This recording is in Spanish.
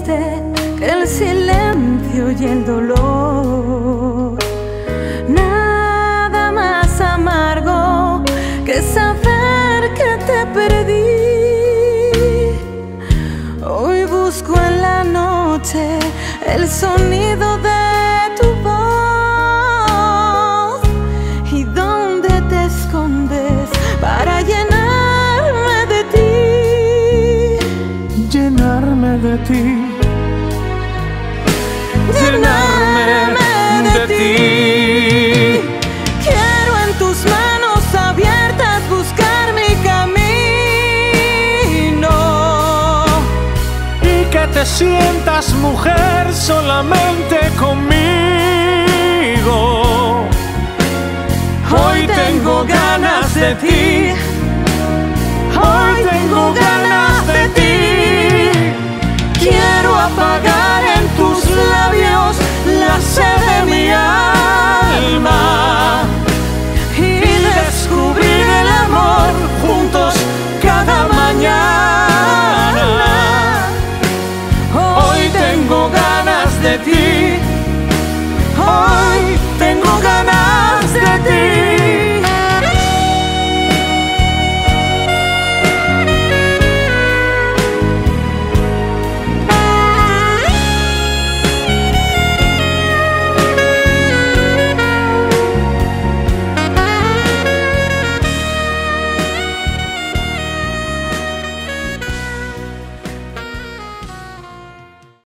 que el silencio y el dolor. Nada más amargo que saber que te perdí. Hoy busco en la noche el sonido de ti. Llenarme de ti. Quiero en tus manos abiertas buscar mi camino. Y que te sientas mujer solamente conmigo. Hoy tengo ganas de ti ti.